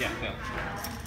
Yeah, yeah.